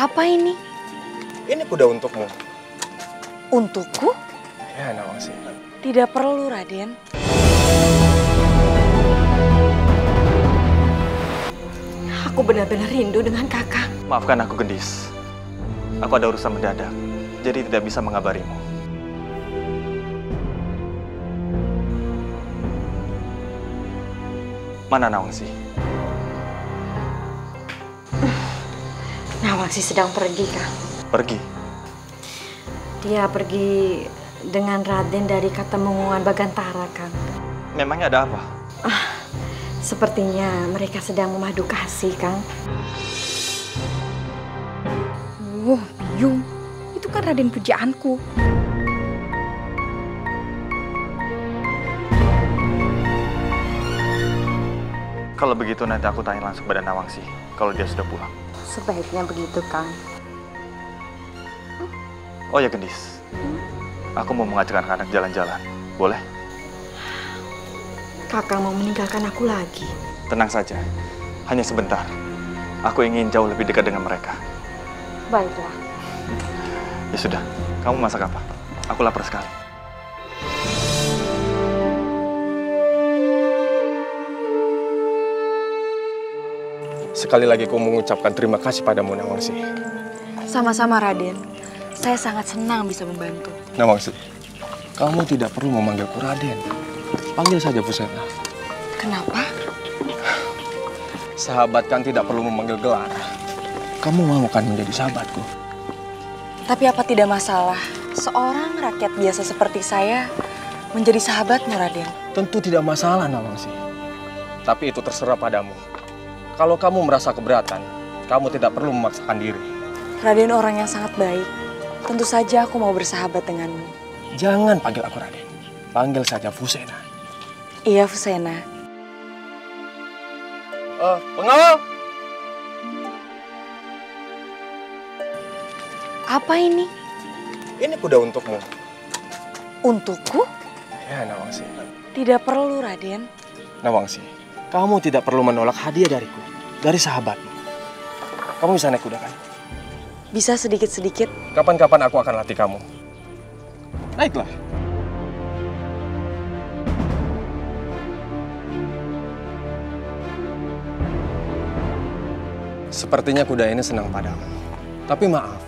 Apa ini? Ini kuda untukmu. Untukku? Ya, Nawangsi. Tidak perlu, Raden. Aku benar-benar rindu dengan kakak. Maafkan aku, Gendis. Aku ada urusan mendadak, jadi tidak bisa mengabarimu. Mana Nawangsi? Nawangsi sedang pergi, Kang. Pergi. Dia pergi dengan Raden dari Katemunguan Bagantara, Kang. Memangnya ada apa? Sepertinya mereka sedang memadu kasih, Kang. Wah, Biung. Itu kan Raden pujaanku. Kalau begitu nanti aku tanya langsung pada Nawangsi kalau dia sudah pulang. Sebaiknya begitu, Kang. Oh ya, Gendis. Aku mau mengajak anak-anak jalan-jalan. Boleh? Kakak mau meninggalkan aku lagi. Tenang saja. Hanya sebentar. Aku ingin jauh lebih dekat dengan mereka. Baiklah. Ya sudah, kamu masak apa? Aku lapar sekali. Sekali lagi aku mengucapkan terima kasih padamu, Nawangsi. Sama-sama, Raden. Saya sangat senang bisa membantu. Nawangsi, kamu tidak perlu memanggilku Raden. Panggil saja Pusena. Kenapa? Sahabat kan tidak perlu memanggil gelar. Kamu mau kan menjadi sahabatku? Tapi apa tidak masalah seorang rakyat biasa seperti saya menjadi sahabatmu, Raden? Tentu tidak masalah, Nawangsi. Tapi itu terserah padamu. Kalau kamu merasa keberatan, kamu tidak perlu memaksakan diri. Raden orang yang sangat baik. Tentu saja aku mau bersahabat denganmu. Jangan panggil aku Raden. Panggil saja Fusena. Iya, Fusena. Eh, pengawal! Apa ini? Ini kuda untukmu. Untukku? Ya, Nawangsi. Tidak perlu, Raden. Nawangsi, kamu tidak perlu menolak hadiah dariku. Dari sahabatmu. Kamu bisa naik kuda kan? Bisa sedikit-sedikit. Kapan-kapan aku akan latih kamu. Naiklah. Sepertinya kuda ini senang padamu. Tapi maaf,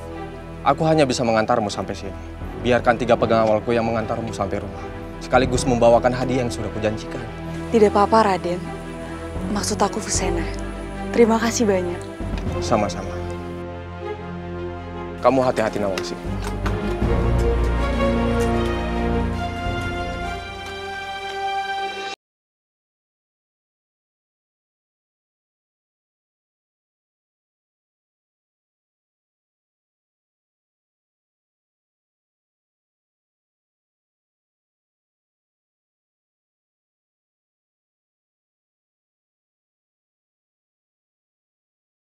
aku hanya bisa mengantarmu sampai sini. Biarkan tiga pengawalku yang mengantarmu sampai rumah. Sekaligus membawakan hadiah yang sudah kujanjikan. Tidak apa-apa, Raden. Maksud aku Fusena. Terima kasih banyak. Sama-sama. Kamu hati-hati Nawangsi.